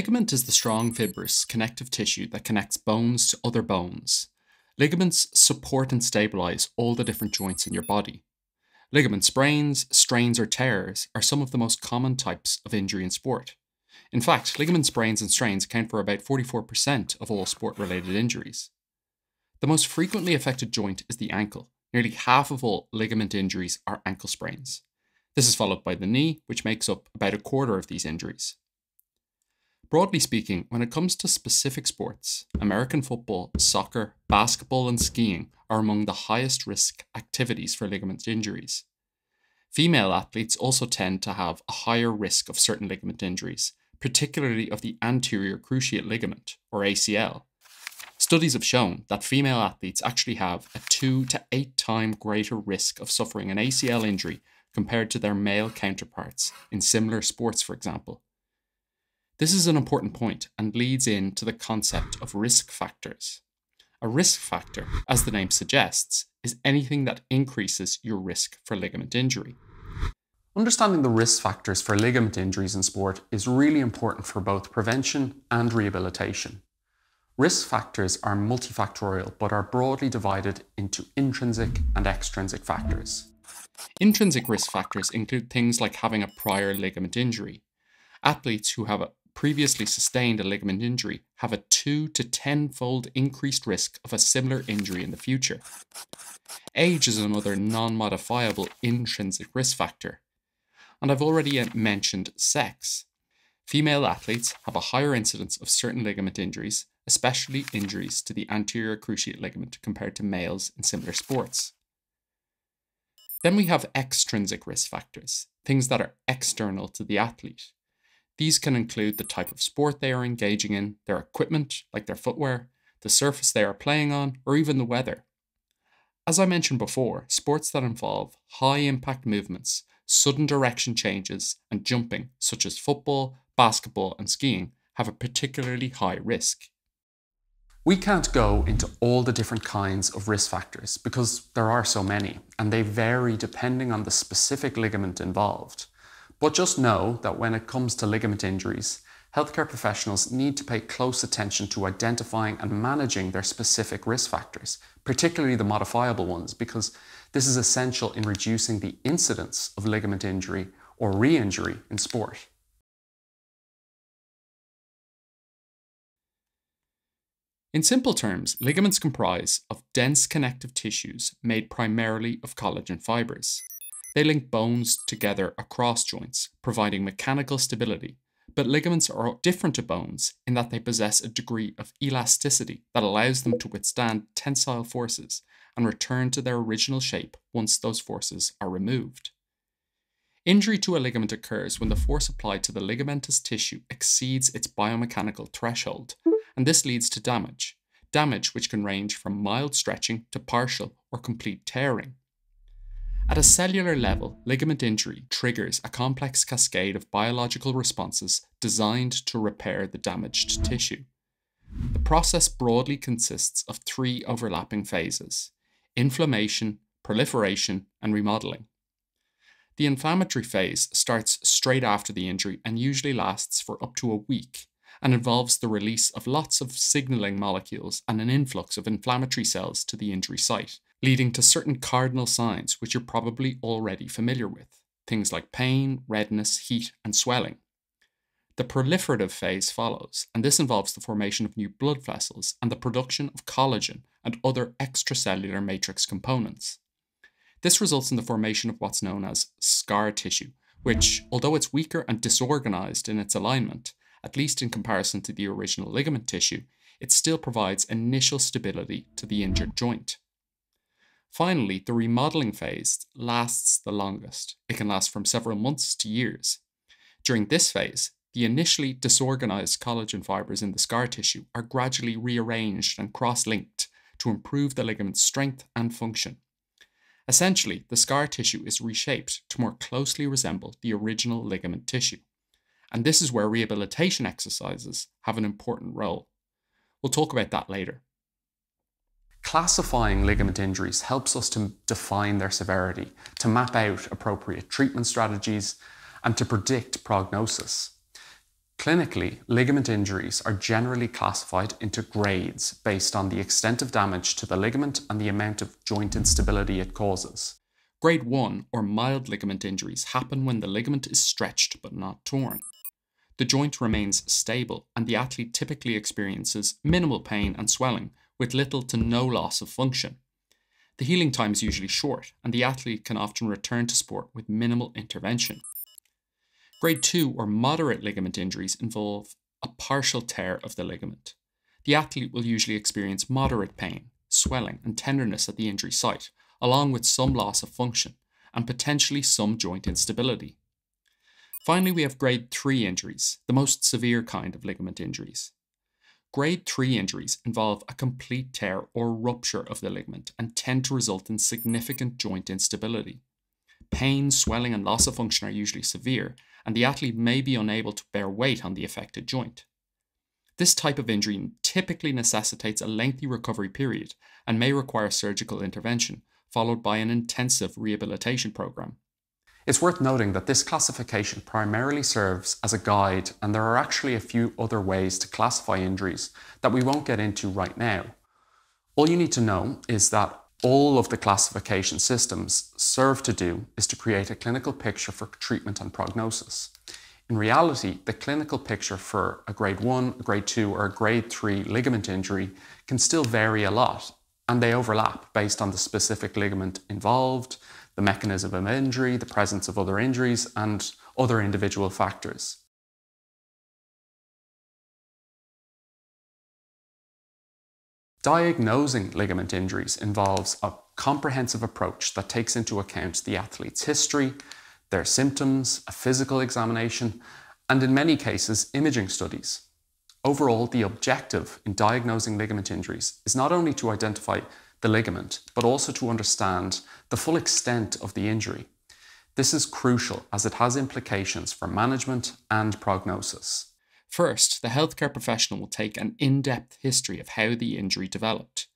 ligament is the strong fibrous connective tissue that connects bones to other bones. Ligaments support and stabilize all the different joints in your body. Ligament sprains, strains, or tears are some of the most common types of injury in sport. In fact, ligament sprains and strains account for about 44% of all sport related injuries. The most frequently affected joint is the ankle. Nearly half of all ligament injuries are ankle sprains. This is followed by the knee, which makes up about a quarter of these injuries. Broadly speaking, when it comes to specific sports, American football, soccer, basketball, and skiing are among the highest risk activities for ligament injuries. Female athletes also tend to have a higher risk of certain ligament injuries, particularly of the anterior cruciate ligament, or ACL. Studies have shown that female athletes actually have a 2 to 8 time greater risk of suffering an ACL injury compared to their male counterparts in similar sports, for example. This is an important point and leads in to the concept of risk factors. A risk factor, as the name suggests, is anything that increases your risk for ligament injury. Understanding the risk factors for ligament injuries in sport is really important for both prevention and rehabilitation. Risk factors are multifactorial but are broadly divided into intrinsic and extrinsic factors. Intrinsic risk factors include things like having a prior ligament injury. Athletes who have a previously sustained a ligament injury have a 2 to 10 fold increased risk of a similar injury in the future. Age is another non modifiable intrinsic risk factor. And I've already uh, mentioned sex. Female athletes have a higher incidence of certain ligament injuries, especially injuries to the anterior cruciate ligament compared to males in similar sports. Then we have extrinsic risk factors, things that are external to the athlete. These can include the type of sport they are engaging in, their equipment, like their footwear, the surface they are playing on, or even the weather. As I mentioned before, sports that involve high impact movements, sudden direction changes, and jumping, such as football, basketball, and skiing, have a particularly high risk. We can't go into all the different kinds of risk factors because there are so many, and they vary depending on the specific ligament involved. But just know that when it comes to ligament injuries, healthcare professionals need to pay close attention to identifying and managing their specific risk factors, particularly the modifiable ones, because this is essential in reducing the incidence of ligament injury or re injury in sport. In simple terms, ligaments comprise of dense connective tissues made primarily of collagen fibers. They link bones together across joints, providing mechanical stability. But ligaments are different to bones in that they possess a degree of elasticity that allows them to withstand tensile forces and return to their original shape once those forces are removed. Injury to a ligament occurs when the force applied to the ligamentous tissue exceeds its biomechanical threshold, and this leads to damage, damage which can range from mild stretching to partial or complete tearing. At a cellular level, ligament injury triggers a complex cascade of biological responses designed to repair the damaged tissue. The process broadly consists of three overlapping phases inflammation, proliferation, and remodeling. The inflammatory phase starts straight after the injury and usually lasts for up to a week and involves the release of lots of signaling molecules and an influx of inflammatory cells to the injury site, leading to certain cardinal signs which you're probably already familiar with, things like pain, redness, heat, and swelling. The proliferative phase follows, and this involves the formation of new blood vessels and the production of collagen and other extracellular matrix components. This results in the formation of what's known as scar tissue, which, although it's weaker and disorganized in its alignment, at least in comparison to the original ligament tissue, it still provides initial stability to the injured joint. Finally, the remodeling phase lasts the longest. It can last from several months to years. During this phase, the initially disorganized collagen fibers in the scar tissue are gradually rearranged and cross linked to improve the ligament's strength and function. Essentially, the scar tissue is reshaped to more closely resemble the original ligament tissue. And this is where rehabilitation exercises have an important role. We'll talk about that later. Classifying ligament injuries helps us to define their severity, to map out appropriate treatment strategies, and to predict prognosis. Clinically, ligament injuries are generally classified into grades based on the extent of damage to the ligament and the amount of joint instability it causes. Grade 1 or mild ligament injuries happen when the ligament is stretched but not torn. The joint remains stable and the athlete typically experiences minimal pain and swelling with little to no loss of function. The healing time is usually short and the athlete can often return to sport with minimal intervention. Grade 2 or moderate ligament injuries involve a partial tear of the ligament. The athlete will usually experience moderate pain, swelling, and tenderness at the injury site, along with some loss of function and potentially some joint instability. Finally, we have grade 3 injuries, the most severe kind of ligament injuries. Grade 3 injuries involve a complete tear or rupture of the ligament and tend to result in significant joint instability. Pain, swelling, and loss of function are usually severe, and the athlete may be unable to bear weight on the affected joint. This type of injury typically necessitates a lengthy recovery period and may require surgical intervention, followed by an intensive rehabilitation program. It's worth noting that this classification primarily serves as a guide, and there are actually a few other ways to classify injuries that we won't get into right now. All you need to know is that all of the classification systems serve to do is to create a clinical picture for treatment and prognosis. In reality, the clinical picture for a grade 1, a grade 2, or a grade 3 ligament injury can still vary a lot, and they overlap based on the specific ligament involved, the mechanism of injury, the presence of other injuries, and other individual factors. Diagnosing ligament injuries involves a comprehensive approach that takes into account the athlete's history, their symptoms, a physical examination, and in many cases, imaging studies. Overall, the objective in diagnosing ligament injuries is not only to identify the ligament, but also to understand the full extent of the injury. This is crucial as it has implications for management and prognosis. First, the healthcare professional will take an in depth history of how the injury developed.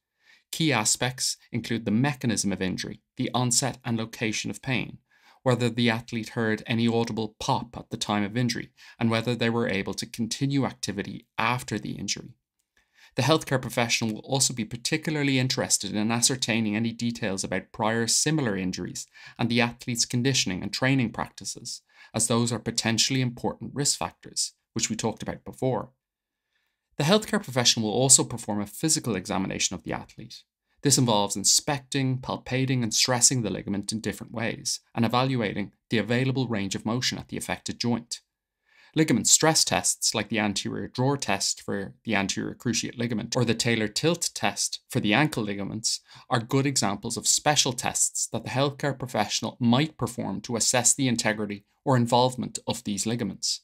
Key aspects include the mechanism of injury, the onset and location of pain, whether the athlete heard any audible pop at the time of injury, and whether they were able to continue activity after the injury. The healthcare professional will also be particularly interested in ascertaining any details about prior similar injuries and the athlete's conditioning and training practices, as those are potentially important risk factors which we talked about before. The healthcare professional will also perform a physical examination of the athlete. This involves inspecting, palpating, and stressing the ligament in different ways, and evaluating the available range of motion at the affected joint. Ligament stress tests, like the anterior drawer test for the anterior cruciate ligament or the talar tilt test for the ankle ligaments, are good examples of special tests that the healthcare professional might perform to assess the integrity or involvement of these ligaments.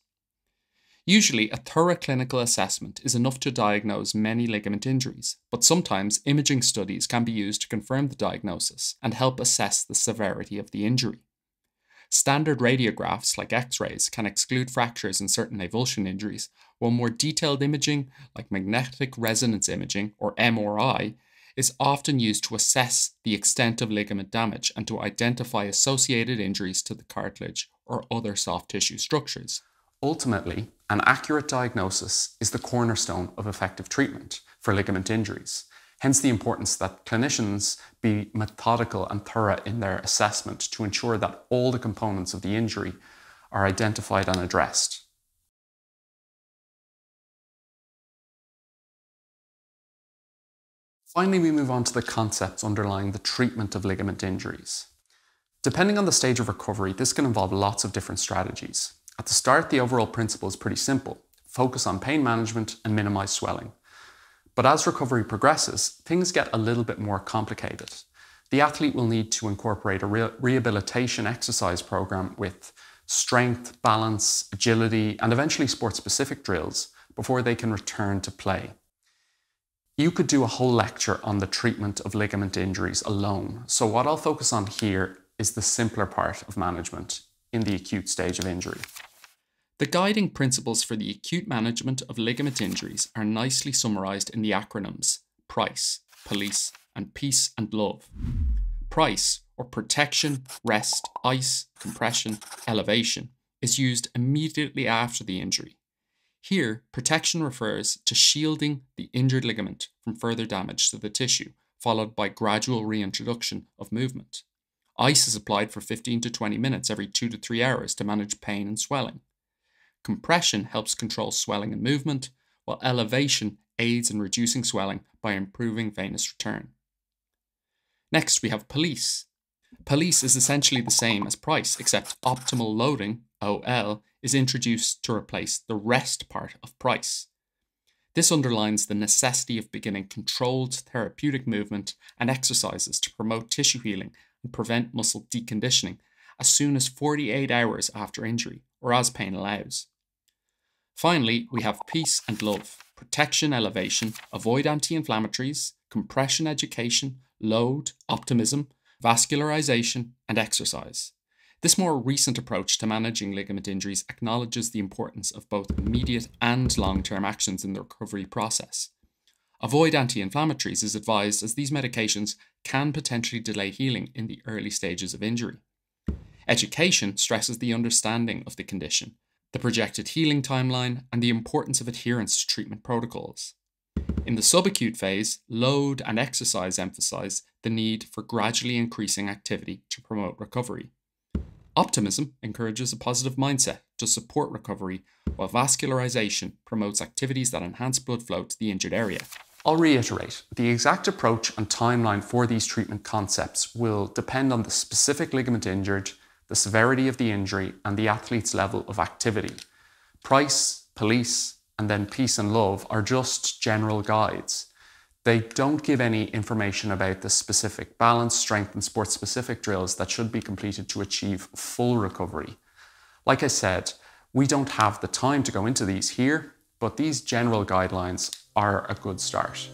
Usually, a thorough clinical assessment is enough to diagnose many ligament injuries, but sometimes imaging studies can be used to confirm the diagnosis and help assess the severity of the injury. Standard radiographs, like x rays, can exclude fractures and certain avulsion injuries, while more detailed imaging, like magnetic resonance imaging, or MRI, is often used to assess the extent of ligament damage and to identify associated injuries to the cartilage or other soft tissue structures. Ultimately, an accurate diagnosis is the cornerstone of effective treatment for ligament injuries. Hence the importance that clinicians be methodical and thorough in their assessment to ensure that all the components of the injury are identified and addressed. Finally, we move on to the concepts underlying the treatment of ligament injuries. Depending on the stage of recovery, this can involve lots of different strategies. At the start, the overall principle is pretty simple. Focus on pain management and minimize swelling. But as recovery progresses, things get a little bit more complicated. The athlete will need to incorporate a re rehabilitation exercise program with strength, balance, agility, and eventually sport specific drills before they can return to play. You could do a whole lecture on the treatment of ligament injuries alone. So, what I'll focus on here is the simpler part of management in the acute stage of injury. The guiding principles for the acute management of ligament injuries are nicely summarised in the acronyms PRICE, Police, and Peace and Love. PRICE, or Protection, Rest, Ice, Compression, Elevation, is used immediately after the injury. Here, protection refers to shielding the injured ligament from further damage to the tissue, followed by gradual reintroduction of movement. Ice is applied for 15 to 20 minutes every 2 to 3 hours to manage pain and swelling. Compression helps control swelling and movement, while elevation aids in reducing swelling by improving venous return. Next, we have police. Police is essentially the same as price, except optimal loading, OL, is introduced to replace the rest part of price. This underlines the necessity of beginning controlled therapeutic movement and exercises to promote tissue healing and prevent muscle deconditioning as soon as 48 hours after injury, or as pain allows. Finally, we have peace and love, protection elevation, avoid anti inflammatories, compression education, load, optimism, vascularization, and exercise. This more recent approach to managing ligament injuries acknowledges the importance of both immediate and long term actions in the recovery process. Avoid anti inflammatories is advised as these medications can potentially delay healing in the early stages of injury. Education stresses the understanding of the condition, the projected healing timeline, and the importance of adherence to treatment protocols. In the subacute phase, load and exercise emphasize the need for gradually increasing activity to promote recovery. Optimism encourages a positive mindset to support recovery, while vascularization promotes activities that enhance blood flow to the injured area. I'll reiterate the exact approach and timeline for these treatment concepts will depend on the specific ligament injured, the severity of the injury, and the athlete's level of activity. Price, police, and then peace and love are just general guides. They don't give any information about the specific balance, strength, and sport specific drills that should be completed to achieve full recovery. Like I said, we don't have the time to go into these here, but these general guidelines are a good start.